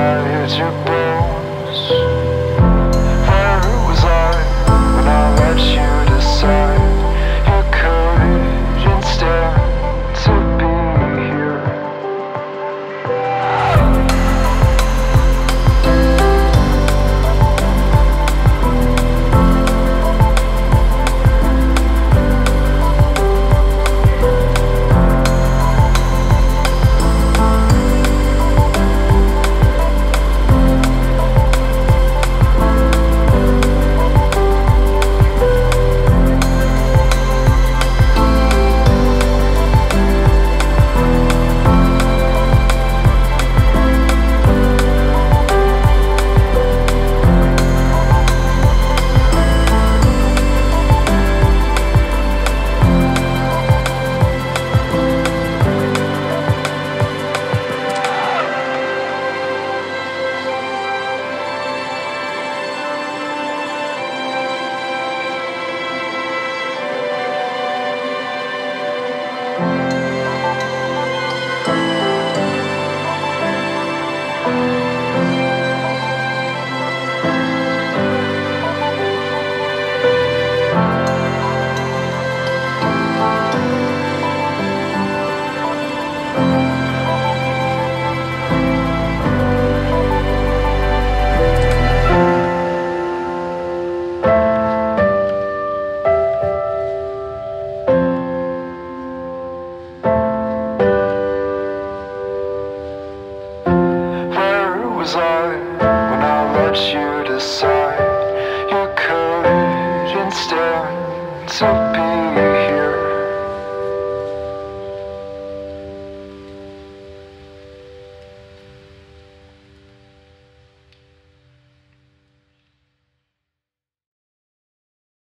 Is your breath.